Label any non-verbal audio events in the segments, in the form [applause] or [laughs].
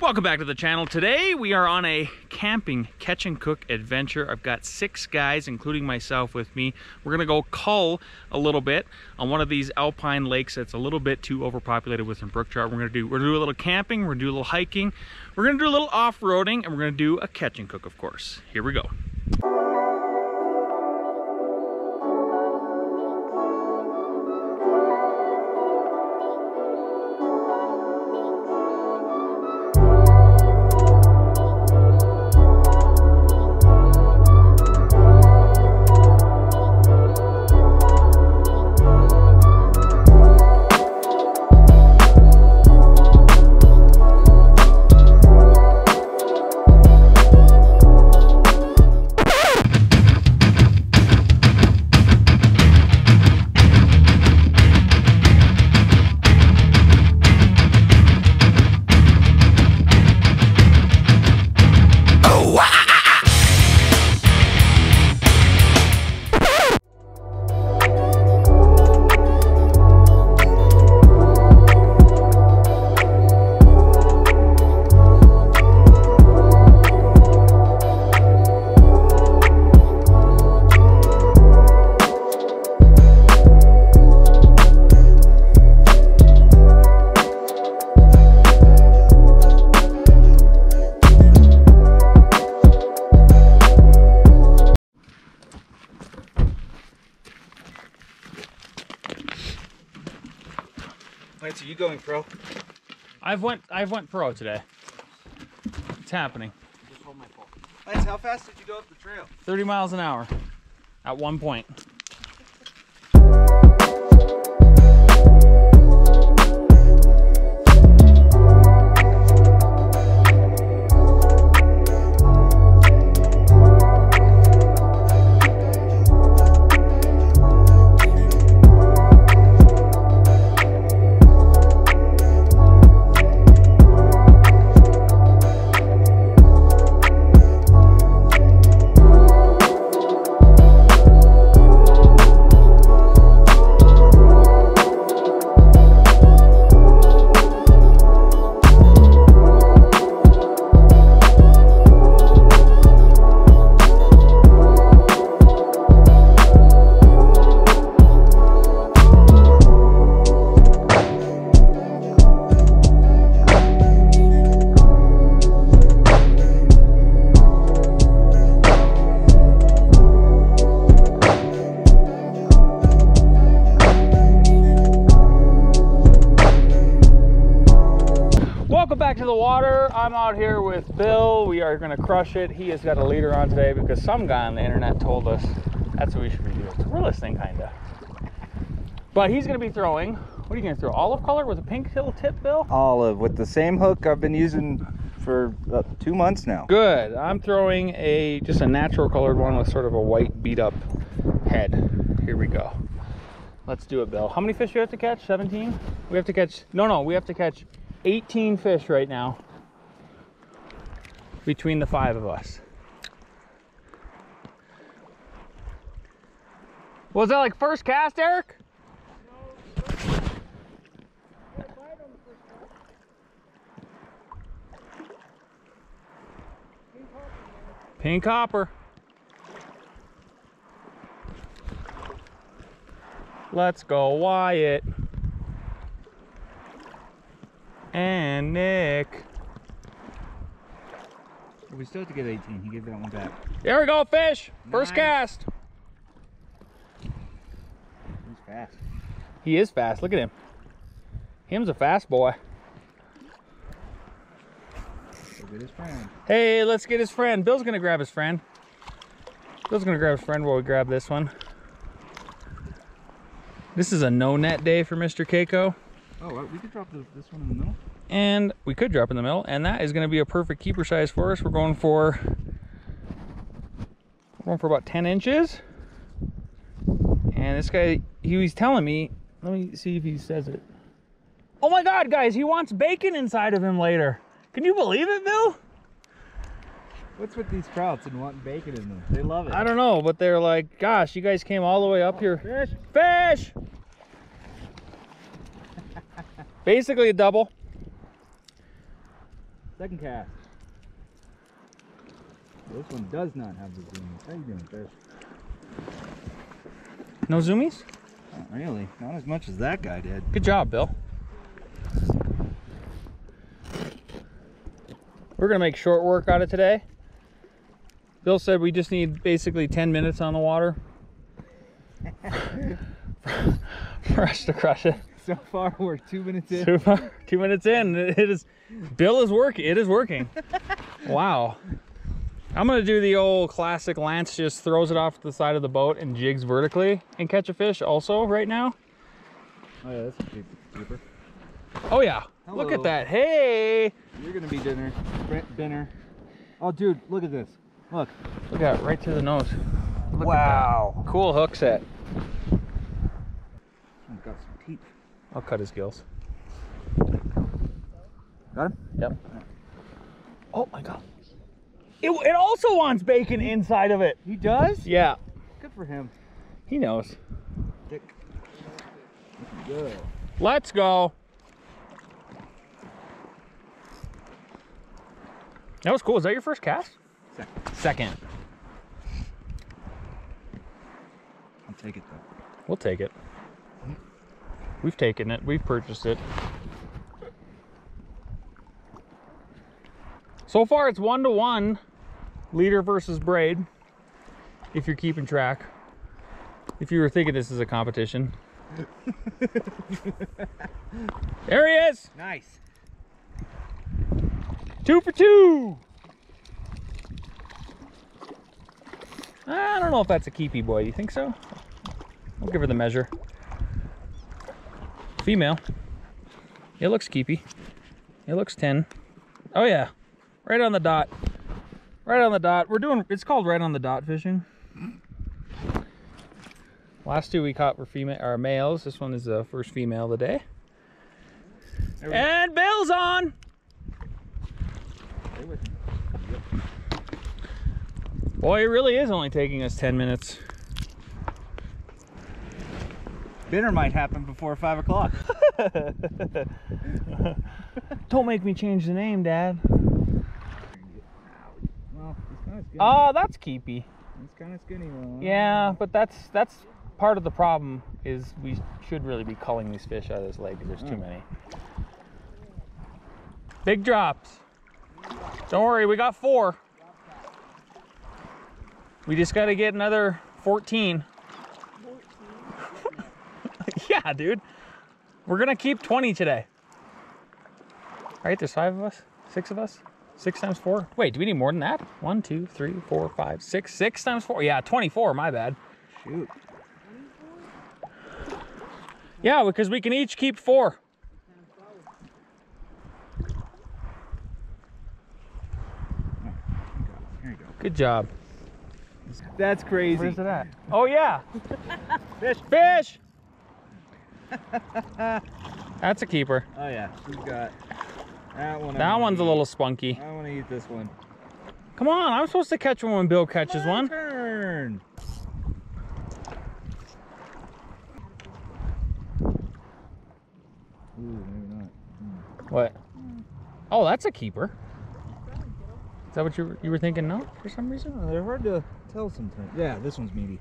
Welcome back to the channel. Today we are on a camping catch and cook adventure. I've got six guys, including myself with me. We're gonna go cull a little bit on one of these alpine lakes that's a little bit too overpopulated with some brook trout. We're gonna do we're gonna do a little camping, we're gonna do a little hiking, we're gonna do a little off-roading, and we're gonna do a catch and cook, of course. Here we go. Lance, are you going pro? I've went I've went pro today. It's happening. Just hold my pole. Lance, how fast did you go up the trail? 30 miles an hour at one point. Are going to crush it. He has got a leader on today because some guy on the internet told us that's what we should be doing. It's a realist thing, kind of. But he's going to be throwing. What are you going to throw? Olive color with a pink little tip, Bill? Olive with the same hook I've been using for uh, two months now. Good. I'm throwing a just a natural colored one with sort of a white beat up head. Here we go. Let's do it, Bill. How many fish do we have to catch? 17? We have to catch no no, we have to catch 18 fish right now. Between the five of us. Was that like first cast, Eric? Pink hopper. Let's go, Wyatt. And Nick. We still have to get 18. He gave that one back. There we go, fish. First Nice. cast. He's fast. He is fast. Look at him. Him's a fast boy. Look at his friend. Hey, let's get his friend. Bill's gonna grab his friend. Bill's gonna grab his friend while we grab this one. This is a no net day for Mr. Keiko. Oh, we could drop the, this one in the middle. And we could drop in the middle and that is going to be a perfect keeper size for us. We're going for we're going for about 10 inches. And this guy he was telling me let me see if he says it. Oh my god guys he wants bacon inside of him later. Can you believe it bill? What's with these trouts and wanting bacon in them? They love it. i don't know but they're like gosh you guys came all the way up here. Fish. fish! [laughs] Basically a double Second cast. This one does not have the zoomies. How you doing, fish? No zoomies? Not really. Not as much as that guy did. Good job, Bill. We're gonna make short work out of today. Bill said we just need basically 10 minutes on the water [laughs] for us to crush it. So [laughs] far, we're two minutes in. Two, two minutes in, it is. Bill is working. It is working. [laughs] wow. I'm gonna do the old classic. Lance just throws it off the side of the boat and jigs vertically and catch a fish. Also, right now. Oh yeah, that's a cheap, cheaper. Oh yeah. Look at that. Hey. You're gonna be dinner. Brent dinner. Oh, dude, look at this. Look. Look at it, right to the nose. Look wow. Cool hook set. I've got some teeth. I'll cut his gills. Got him? Yep. Oh my god. It, it also wants bacon inside of it. He does? Yeah. Good for him. He knows. Dick. Good. Let's go. That was cool. Is that your first cast? Second. Second. I'll take it though. We'll take it. We've taken it. We've purchased it. So far, it's one to one, leader versus braid. If you're keeping track, if you were thinking this is a competition, [laughs] there he is, Nice. two for two. I don't know if that's a keepy boy. You think so? We'll give her the measure. Female. It looks keepy. It looks 10. Oh yeah. Right on the dot. Right on the dot. We're doing it's called right on the dot fishing. Last two we caught were female or males. This one is the first female of the day. There we go. And Bill's on. Stay with me. Boy, it really is only taking us 10 minutes. Dinner might happen before five o'clock. [laughs] Don't make me change the name, Dad. Well, he's kind of skinny. Oh, that's keepy. he's kind of skinny. Though. Yeah, but that's that's part of the problem is we should really be culling these fish out of this lake because there's too Mm. many. Big drops. Don't worry, we got four. We just got to get another 14. Yeah, dude. We're going to keep 20 today. All right, there's five of us, six of us. Six times four. Wait, do we need more than that? One, two, three, four, five, six. Six times four. Yeah, 24. My bad. Shoot. Yeah, because we can each keep four. Here you go. Good job. That's crazy. Where's it at? Oh yeah, [laughs] Fish. fish. [laughs] That's a keeper. Oh yeah, she's got that one. That one's a little spunky. I want to eat this one. Come on, I'm supposed to catch one when Bill catches My one. Turn. Ooh, maybe not. Hmm. What? Oh, that's a keeper. Is that what you were, you were thinking? No, for some reason. Oh, they're hard to tell sometimes. Yeah, this one's meaty.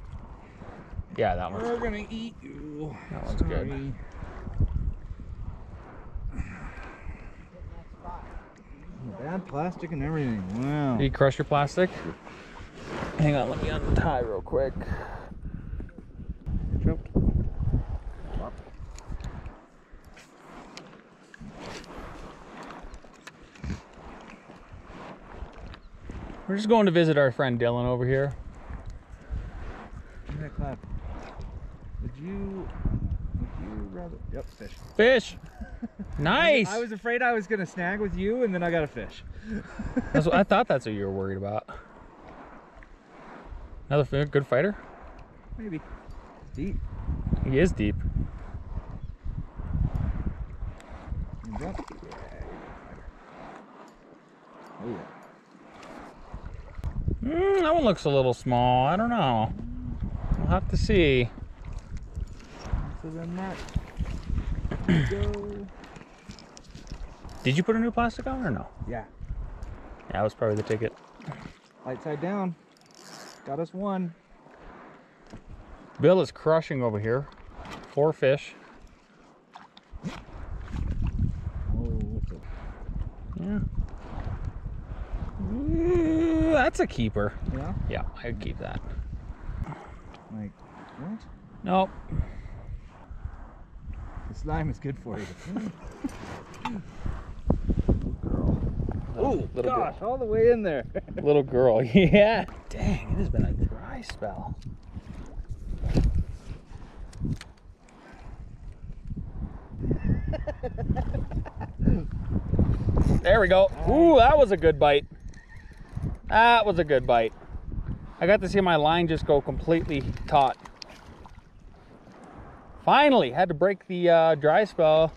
Yeah, that one. We're gonna eat you. That one's good. Bad plastic and everything. Wow. Did you crush your plastic? Hang on, let me untie real quick. Choked. We're just going to visit our friend Dylan over here. Give me that clap. Would you? Would you rather? Yep, fish. Fish. [laughs] Nice. I was afraid I was gonna snag with you, and then I got a fish. [laughs] That's what, I thought that's what you were worried about. Another good fighter. Maybe. Deep. He is deep. Yeah. Oh yeah. Mm, that one looks a little small. I don't know. We'll have to see. So then that. Did you put a new plastic on or no? Yeah. That was probably the ticket. Light side down. Got us one. Bill is crushing over here. Four fish. Oh. Yeah. Ooh, that's a keeper. Yeah? Yeah, I'd keep that. Like, what? Nope. The slime is good for you. Little girl. Oh, little Gosh, all the way in there. [laughs] Little girl. [laughs] Yeah. Dang, it has been a dry spell. [laughs] There we go. Ooh, that was a good bite. That was a good bite. I got to see my line just go completely taut. Finally, had to break the uh, dry spell.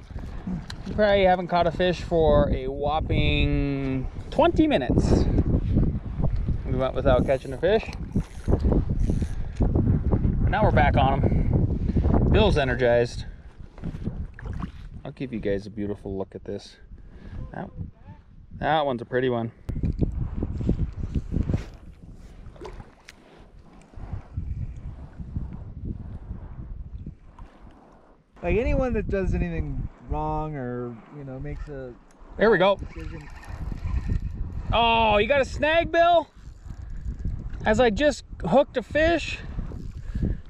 You probably haven't caught a fish for a whopping 20 minutes. We went without catching a fish. But now we're back on them. Bill's energized. I'll give you guys a beautiful look at this. That, that one's a pretty one. Like anyone that does anything wrong or, you know, makes a There we go. decision. Oh, you got a snag, Bill? As I just hooked a fish?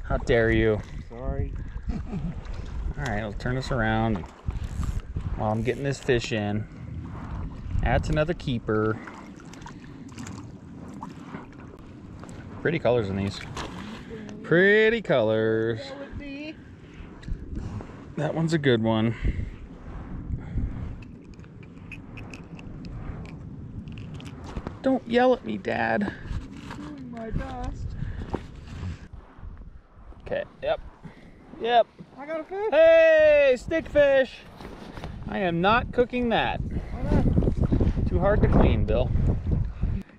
How dare you? Sorry. [laughs] All right, I'll turn this around while I'm getting this fish in. That's another keeper. Pretty colors in these. Pretty colors. That one's a good one. Don't yell at me, Dad. Doing my best. Okay, yep. Yep. I got a fish. Hey, stickfish. I am not cooking that. Why not? Too hard to clean, Bill.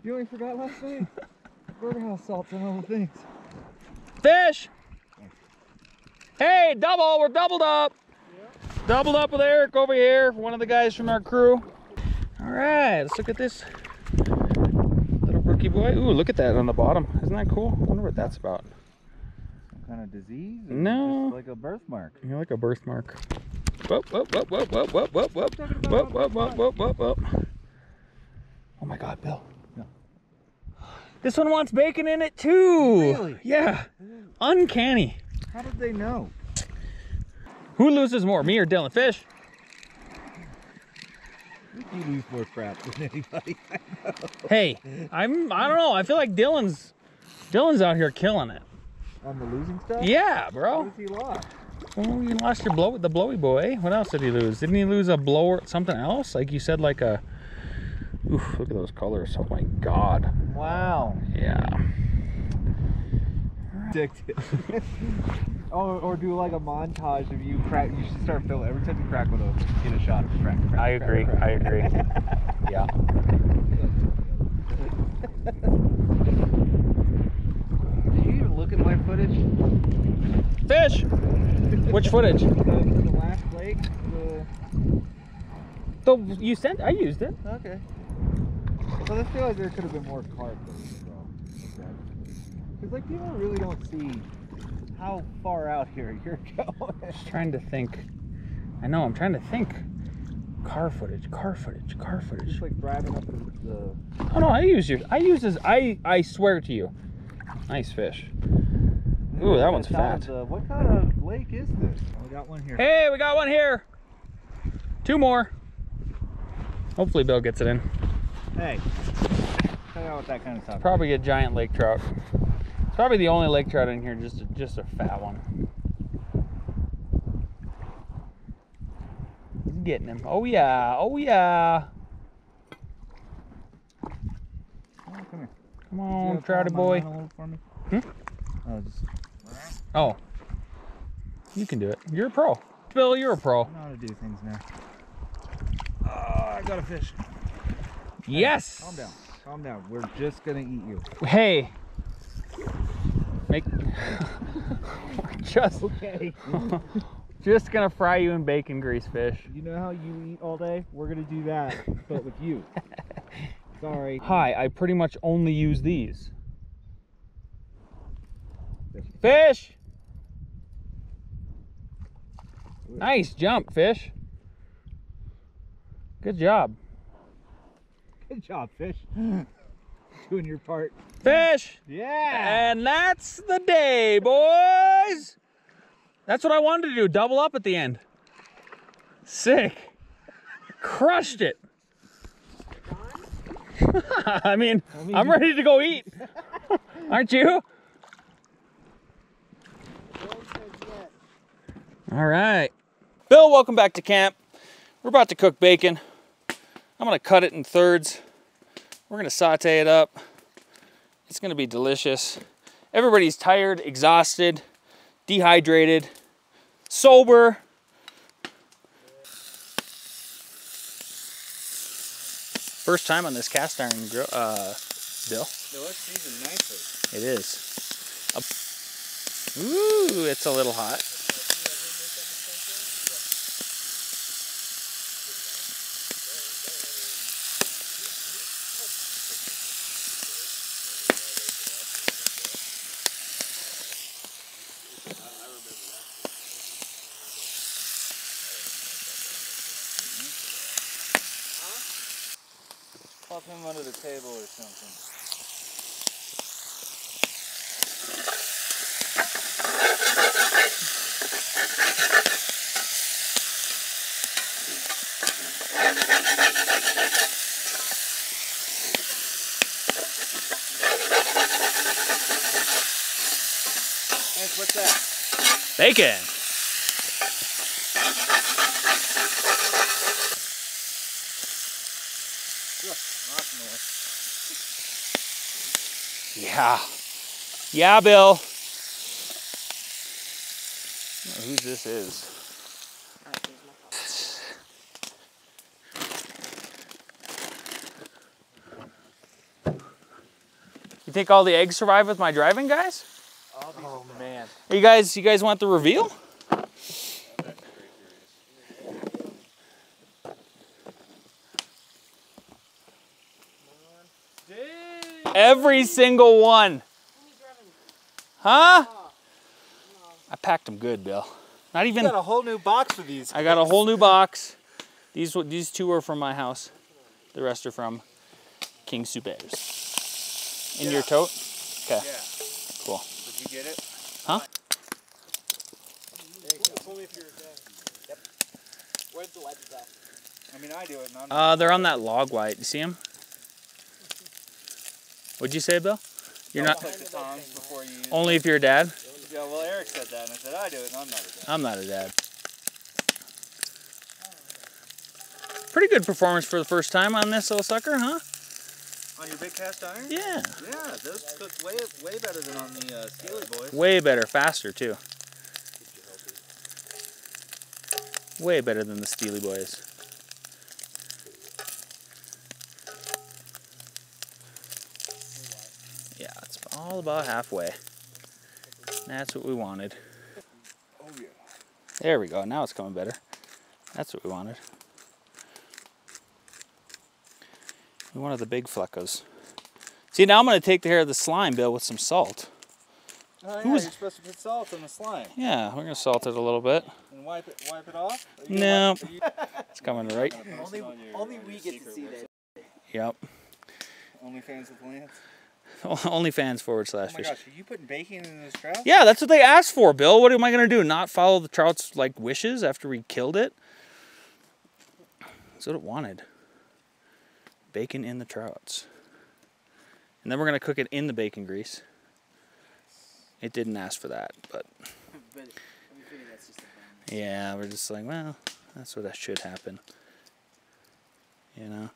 You only forgot last night. [laughs] Birdhouse salts and all the things. Fish! Hey, double, we're doubled up. Doubled up with Eric over here, one of the guys from our crew. All right, let's look at this little brookie boy. Ooh, look at that on the bottom. Isn't that cool? I wonder what that's about. Some kind of disease? No. Like a birthmark. You're like a birthmark. Whoop, whoop, whoop, whoop, whoop, whoop, whoop, whoop. Whoop, whoop, whoop, whoop, whoop, whoop. Oh my God, Bill. This one wants bacon in it too. Really? Yeah. Uncanny. How did they know? Who loses more, me or Dylan? Fish? You lose more crap than anybody. [laughs] Hey, I'm. I don't know. I feel like Dylan's. Dylan's out here killing it. On the losing stuff? Yeah, What bro. has he lost? Well, you lost your blow, the blowy boy. What else did he lose? Didn't he lose a blower, something else? Like you said, like a. Oof! Look at those colors. Oh my God. Wow. Yeah. Addicted. [laughs] oh, or do like a montage of you crack. You should start filming every time you crack with a get a shot. Crack, crack, I agree. crack. I agree. [laughs] Yeah. Did you even look at my footage? Fish. Which footage? The, the last lake. The... The you sent. I used it. Okay. So I feel like there could have been more carp there as well. Because like people really don't see how far out here [laughs] you're going. Just trying to think. I know. I'm trying to think. Car footage. Car footage. Car footage. Just like driving up the, Oh no, I use yours. I use this. I I swear to you. Nice fish. Ooh, that one's fat. of, uh, what kind of lake is this? Oh, we got one here. Hey, we got one here. Two more. Hopefully Bill gets it in. Hey, check out what that kind of stuff. Probably a giant lake trout. Probably the only lake trout in here, just a, just a fat one. He's getting him. Oh yeah. Oh yeah. Oh, come here. Come on, trouty boy. line a for me? Hmm? Oh, just Oh. You can do it. You're a pro. Bill, you're a pro. I know how to do things now. Oh, I got a fish. Yes. Calm down. Calm down. We're just gonna eat you. Hey. Make [laughs] just Okay. [laughs] just gonna fry you in bacon grease fish. you know how you eat all day? We're gonna do that, but with you. [laughs] Sorry. Hi, I pretty much only use these. Fish! Nice jump, fish. Good job. Good job, fish. Doing your part. Fish! Yeah. And that's the day, boys! That's what I wanted to do, double up at the end. Sick. Crushed it. [laughs] I mean, I mean- I'm ready to go eat. [laughs] Aren't you? All right. Bill, welcome back to camp. We're about to cook bacon. I'm gonna cut it in thirds. We're gonna saute it up. It's gonna be delicious. Everybody's tired, exhausted, dehydrated, sober. First time on this cast iron grill, uh, Bill. No, it's seasoned nicely. It is. Ooh, it's a little hot. Pop him under the table or something. Hank, what's that? Bacon. Yeah. Yeah, Bill. I don't know whose this is. You think all the eggs survive with my driving, guys? Man. You guys, you guys want the reveal? Every single one. Huh? I packed them good, Bill. Not You even. got a whole new box of these. I got a whole new box. These these two are from my house. The rest are from King Supers. In your tote? Okay. Yeah. Cool. Did you get it? Huh? Where's the wedges at? I mean, I do it, and I'm Uh, they're on that log white. You see them? What'd you say, Bill? You're not Take the tongs before you use only if you're a dad. Yeah, well, Eric said that, and I said, I do it, and I'm not a dad. I'm not a dad. Pretty good performance for the first time on this little sucker, huh? On your big cast iron? Yeah. Yeah, those cook way, way better than on the uh, Steely Boys. Way better, faster too. Way better than the Steely Boys. Yeah, it's all about halfway. That's what we wanted. There we go. Now it's coming better. That's what we wanted. We wanted the big fleckos. See, now I'm going to take the hair of the slime, Bill, with some salt. Oh, yeah, Who was- you're supposed to put salt in the slime Yeah, we're going to salt it a little bit. and wipe it, wipe it off. Are No. gonna you- It's coming right. only, only we get to see that. Yep. Only fans with Lance. [laughs] OnlyFans forward oh slash. Oh slash my fish. gosh, are you putting bacon in this trout? Yeah, that's what they asked for, Bill. What am I going to do? Not follow the trout's like wishes after we killed it? That's what it wanted. Bacon in the trouts. And then we're going to cook it in the bacon grease. It didn't ask for that, but [laughs] But we figure that's just a yeah, we're just like, well, that's what that should happen. You know?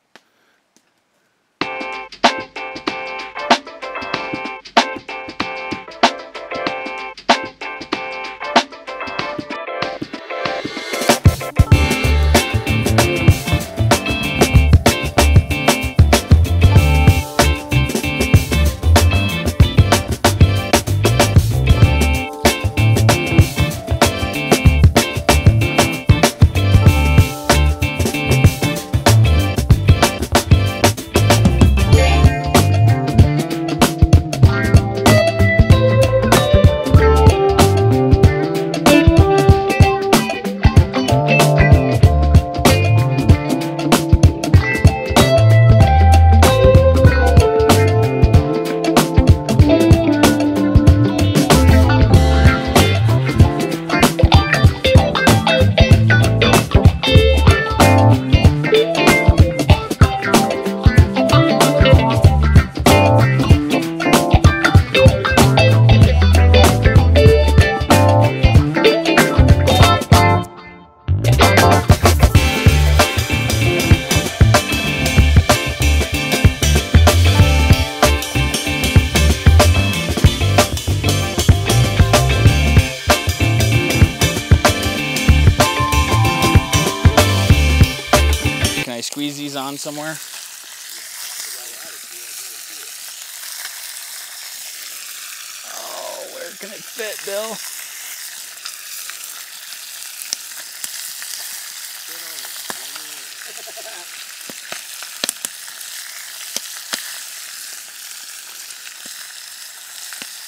Can it fit, Bill?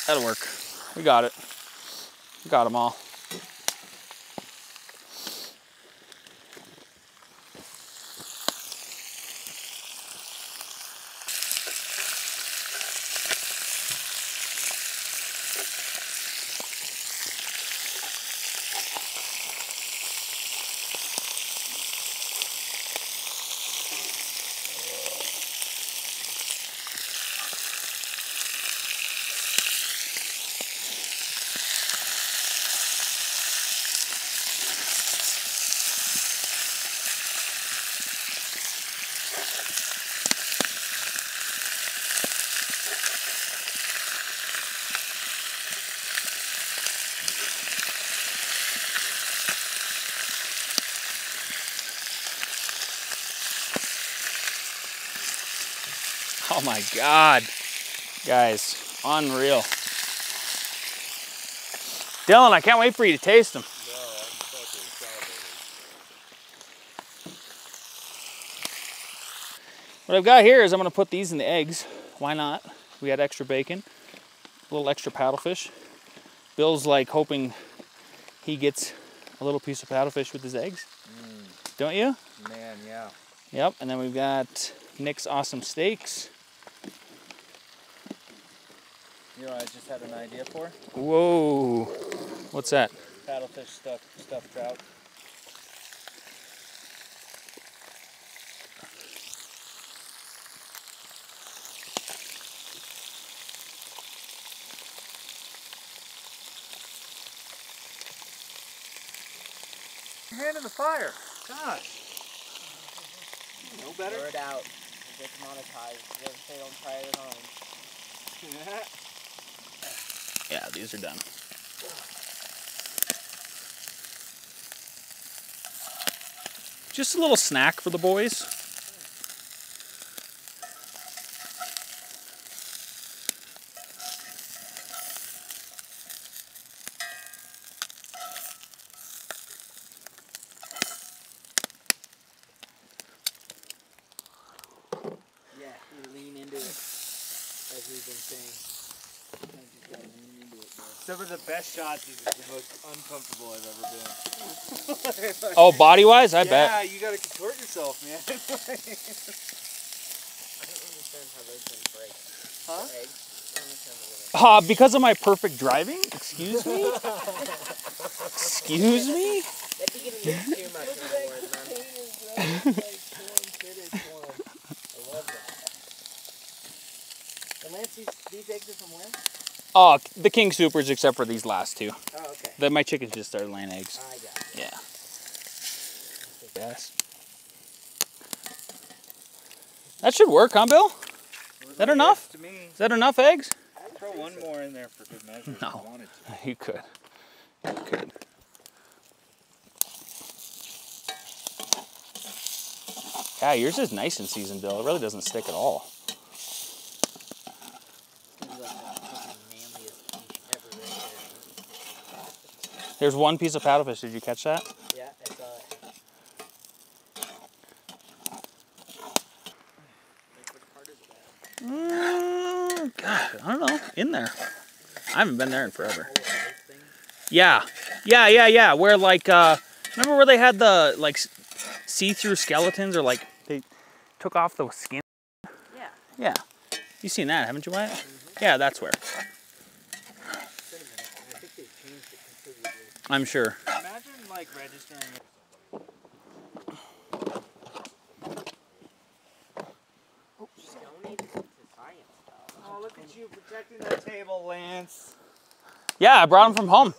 That'll work. We got it. We got them all. Oh my God. Guys, unreal. Dylan, I can't wait for you to taste them. What I've got here is I'm gonna put these in the eggs. Why not? We had extra bacon, a little extra paddlefish. Bill's like hoping he gets a little piece of paddlefish with his eggs. Mm. Don't you? Man, yeah. Yep, and then we've got Nick's awesome steaks. You know what I just had an idea for? Whoa. What's that? Paddlefish stuffed, stuffed trout. Your hand in the fire. Gosh. No better? Blur it out. It gets monetized. You ever don't try it at home. [laughs] Yeah, these are done. Just a little snack for the boys. Yeah, you lean into it. As we've been saying. Sometimes you gotta lean into it, bro. Some of the best shots is the most uncomfortable I've ever been. [laughs] Oh, body wise, I bet. Yeah, you gotta contort yourself, man. [laughs] I don't understand how those things break. Huh? The eggs. I don't understand the way they Uh, because of my perfect driving? Excuse me? [laughs] Excuse me? That be getting mixed too much in the word, man. I love that. And Lance, these, these eggs are from where? Oh, the King Supers, except for these last two. Oh, okay. Then my chickens just started laying eggs. I got it. Yeah. Yes. That should work, huh, Bill? Is that enough? To me, Is that enough eggs? throw one more in there for good measure. if No. you wanted to. [laughs] You could. You could. Yeah, yours is nice and seasoned, Bill. It really doesn't stick at all. This is like the fucking manliest fish ever right there. There's one piece of paddlefish. Did you catch that? Yeah, it's. Like, which part is that? Mm, God, I don't know. In there. I haven't been there in forever. The ice thing? Yeah, yeah, yeah, yeah. Where like, uh, remember where they had the like see-through skeletons, or like they took off the skin? Yeah. Yeah, you seen that, haven't you, Wyatt? Yeah, that's where. Wait a minute. I think they changed it considerably. I'm sure. Imagine like registering. Stony to science stuff. Oh, look at you protecting that table, Lance. Yeah, I brought them from home.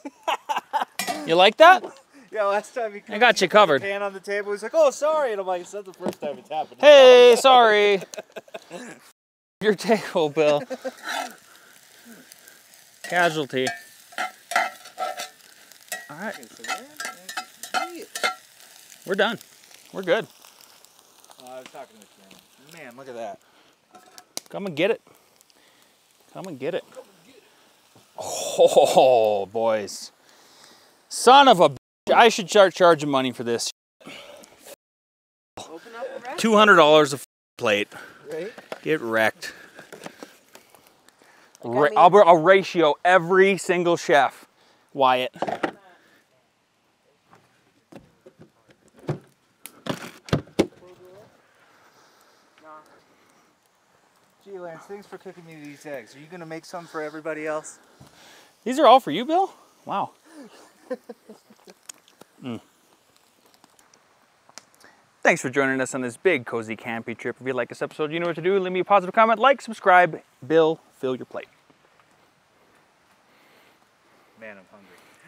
[laughs] you like that? Yeah, last time he I got you covered. pan on the table, he's like, "Oh, sorry," and I'm like, "It's not the first time it's happened." Hey, sorry. [laughs] Your table, Bill. [laughs] Casualty. All right, Okay, so there, there's- we're done. We're good. Oh, I was talking to the camera. Man, look at that. Come and get it. Come and get it. Oh, boys. Son of a bitch. I should start charging money for this. Open up the $200 a plate. Right? Get wrecked. I Ra- mean- I'll, I'll ratio every single chef. Wyatt. Gee, Lance, thanks for cooking me these eggs. Are you gonna make some for everybody else? These are all for you, Bill? Wow. [laughs] Mm. Thanks for joining us on this big, cozy camping trip. If you like this episode, you know what to do. Leave me a positive comment, like, subscribe. Bill, fill your plate. Man, I'm hungry.